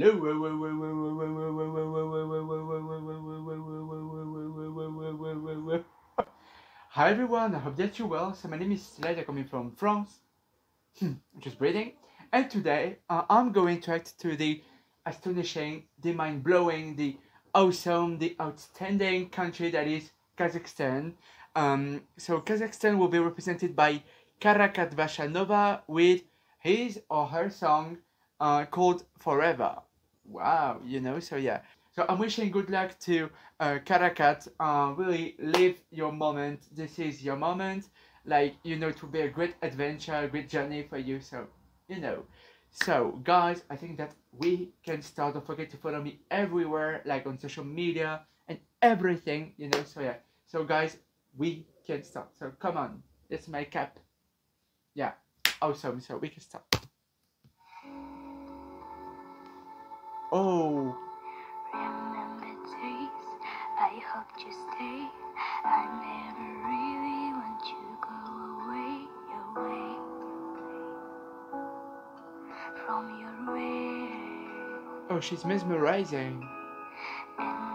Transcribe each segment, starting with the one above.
Hello. Hi everyone, I hope that you're well. So my name is Slide, coming from France. Just breathing. And today uh, I'm going to act to the astonishing, the mind-blowing, the awesome, the outstanding country that is Kazakhstan. Um, so Kazakhstan will be represented by Karakat Bashanova with his or her song uh, called Forever. Wow, you know, so yeah. So I'm wishing good luck to uh, Karakat. Uh, really live your moment. This is your moment. Like, you know, will be a great adventure, a great journey for you. So, you know. So, guys, I think that we can start. Don't forget to follow me everywhere, like on social media and everything, you know. So, yeah. So, guys, we can start. So, come on. That's my cap. Yeah. Awesome. So, we can start. Oh. Remember days I hoped you stay. I never really want you go away, away from your way. Oh, she's mesmerizing. Another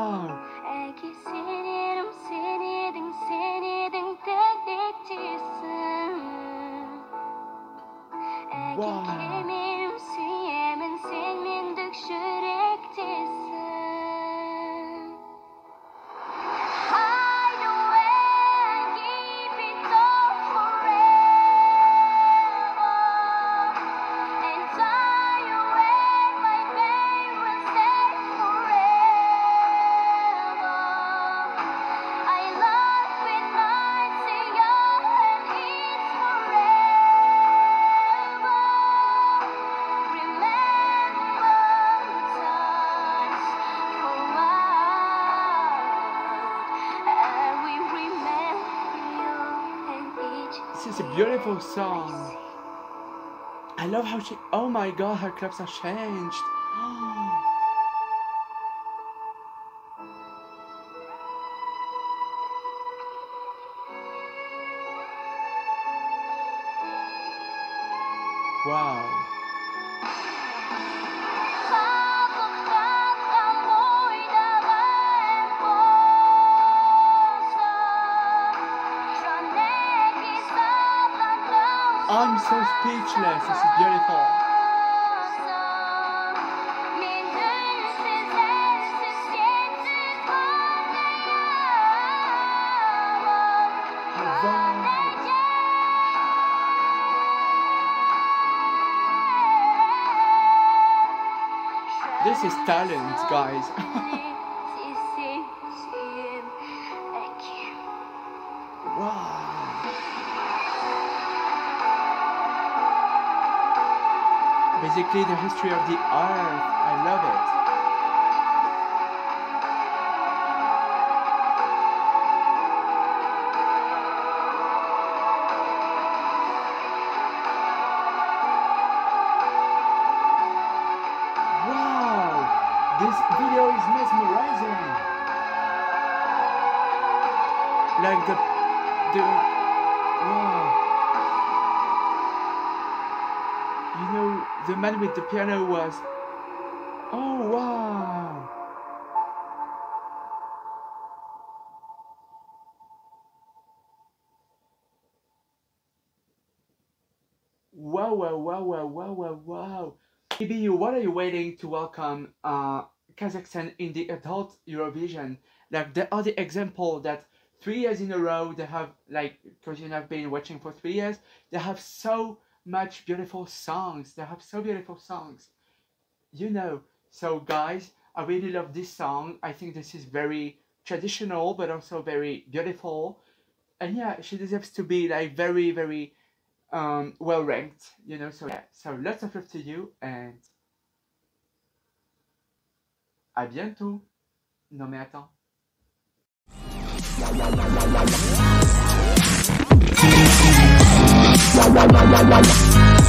Wow. This is a beautiful song. I love how she. Oh my god, her clips are changed. wow. I'm so speechless. This is beautiful. This is talent, guys. Basically, the history of the earth. I love it. Wow! This video is mesmerizing. Like the the the man with the piano was. Oh wow! Wow! Wow! Wow! Wow! Wow! Wow! Wow! You. What are you waiting to welcome uh, Kazakhstan in the adult Eurovision? Like the example that three years in a row they have like because you I've been watching for three years. They have so much beautiful songs. They have so beautiful songs. You know. So guys, I really love this song. I think this is very traditional but also very beautiful. And yeah, she deserves to be like very very um, well ranked. You know. So yeah. So lots of love to you and à bientôt. Non mais attends. wow